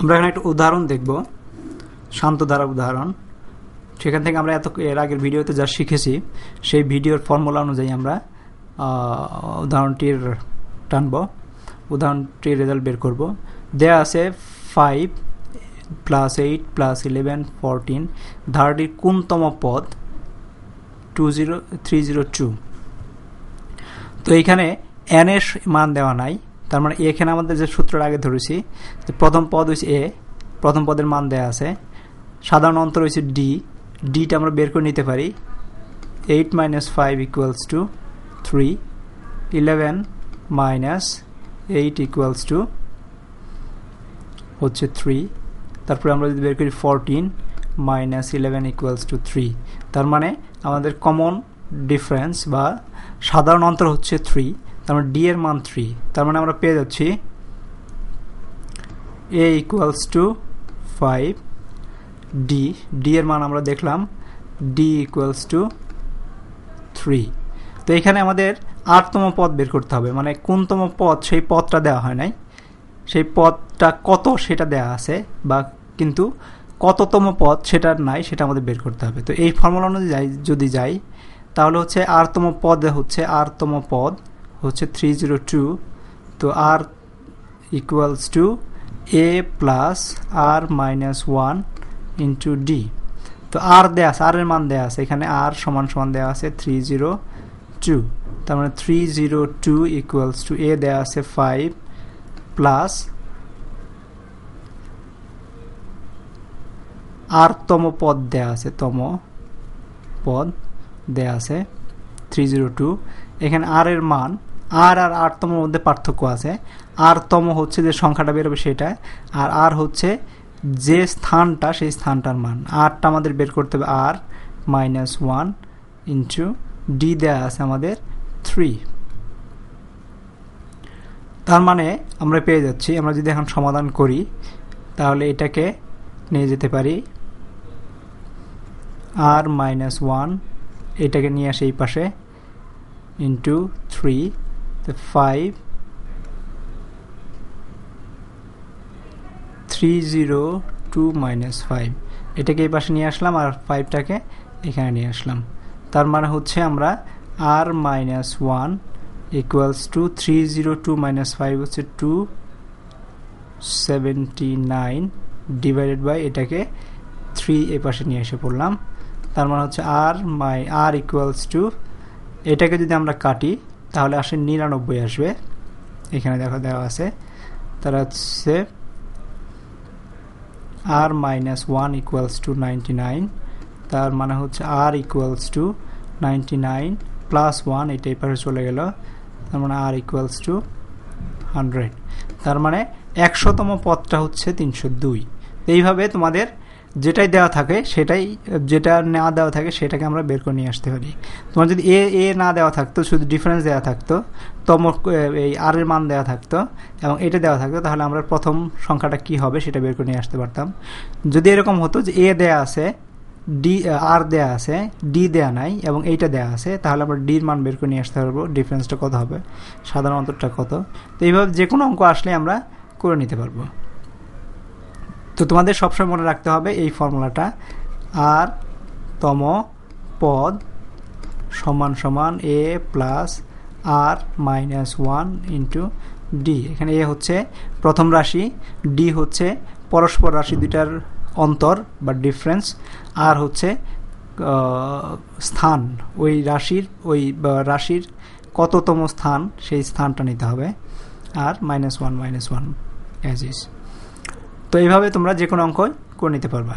আমরা এখানে একটা উদাহরণ দেখব। শান্ত ধারা উদাহরণ। সেখান থেকে আমরা এত এর আগের ভিডিওতে যা শিখেছি, সেই ভিডিওর ফর্মুলা অনুযায়ী আমরা উদাহরণটির টানব, উদাহরণটির রেজাল্ট বের করব। দেয়া আছে five plus eight plus eleven fourteen ধারাটির কোনতম পদ? Two zero three zero two তো এইখানে এন এর মান দেওয়া নাই। তার মানে এখানে আমাদের যে সূত্রটা আগে ধরেছি, যে প্রথম পদ হয়েছে এ, প্রথম পদের মান দেওয়া আছে। সাধারণ অন্তর হয়েছে ডি ডিটা আমরা বের করে নিতে পারি। Eight minus five equals to three eleven minus eight equals to হচ্ছে থ্রি তারপরে আমরা যদি বের করি fourteen minus eleven equals to three তার মানে আমাদের কমন ডিফারেন্স বা সাধারণ অন্তর হচ্ছে থ্রি তার মানে ডি এর মান থ্রি তার মানে আমরা পেয়ে যাচ্ছি a equals to five d d এর মান আমরা দেখলাম ডি ইকুয়ালস টু থ্রি তো এখানে আমাদের আটতম পদ বের করতে হবে। মানে কোনতম পদ সেই পদটা দেওয়া হয় নাই। সেই পদটা কত সেটা দেওয়া আছে বা কিন্তু কততম পদ সেটা নাই, সেটা আমাদের বের করতে হবে। তো এই ফর্মুলা অনুযায়ী যদি যাই, তাহলে হচ্ছে আরতম পদ হচ্ছে আরতম পদ। হচ্ছে থ্রি জিরো টু তো r equals to a plus r minus one into d তো আর দেয়া আছে আর এর মান দেওয়া আছে, এখানে আর সমান সমান দেওয়া আছে থ্রি জিরো টু তার মানে three zero two equals to a দেওয়া আছে ফাইভ প্লাস আর তম পদ দেয়া আছে, তম পদ দেয়া আছে থ্রি জিরো টু এখানে আর এর মান আর আর আটতমের মধ্যে পার্থক্য আছে। আর তম হচ্ছে যে সংখ্যাটা বেরোবে সেটা, আর আর হচ্ছে যে স্থানটা, সেই স্থানটার মান। আরটা আমাদের বের করতে হবে r minus one into d দেওয়া আছে আমাদের থ্রি তার মানে আমরা পেয়ে যাচ্ছি, আমরা যদি এখন সমাধান করি, তাহলে এটাকে নিয়ে যেতে পারি। আর মাইনাস ওয়ান এটাকে নিয়ে আসে এই পাশে into three five three zero two minus five এটাকে এই পাশে নিয়ে আসলাম আর ফাইভটাকে এখানে নিয়ে আসলাম। তার মানে হচ্ছে আমরা r minus one equals to three zero two minus five হচ্ছে two seventy nine divided by এটাকে থ্রি এ পাশে নিয়ে এসে পড়লাম। তার মানে হচ্ছে আর মাই আর ইকুয়ালস টু এটাকে যদি আমরা কাটি তাহলে আসে নিরানব্বই আসবে। এখানে দেখা দেওয়া আছে। তার হচ্ছে r minus one equals to ninety nine তার মানে হচ্ছে r equals to ninety nine plus one এই পাশে চলে গেল। তার মানে আর ইকুয়ালস টু হান্ড্রেড তার মানে একশোতম পদটা হচ্ছে তিনশো দুই। এইভাবে তোমাদের যেটাই দেওয়া থাকে, সেটাই, যেটা না দেওয়া থাকে, সেটাকে আমরা বের করে নিয়ে আসতে পারি। তোমার যদি এ এ না দেওয়া থাকতো, শুধু ডিফারেন্স দেওয়া থাকতো তম এই আর এর মান দেওয়া থাকতো, এবং এটা দেওয়া থাকতো, তাহলে আমরা প্রথম সংখ্যাটা কি হবে, সেটা বের করে নিয়ে আসতে পারতাম। যদি এরকম হতো যে এ দেয়া আছে ডি আর দেয়া আছে ডি দেয়া নাই, এবং এইটা দেয়া আছে, তাহলে আমরা ডির মান বের করে নিয়ে আসতে পারব ডিফারেন্সটা কত হবে? সাধারণ অন্তরটা কত? তো এইভাবে যে কোনো অঙ্ক আসলে আমরা করে নিতে পারব। তো তোমাদের সবসময় মনে রাখতে হবে এই ফর্মুলাটা। আর তম পদ সমান সমান a plus r minus one into d এখানে এ হচ্ছে প্রথম রাশি ডি হচ্ছে পরস্পর রাশি দুইটার অন্তর বা ডিফারেন্স আর হচ্ছে স্থান। ওই রাশির ওই রাশির কততম স্থান, সেই স্থানটা নিতে হবে। R minus one minus one as is তো এইভাবে তোমরা যে কোনো অঙ্ক করে নিতে পারবা।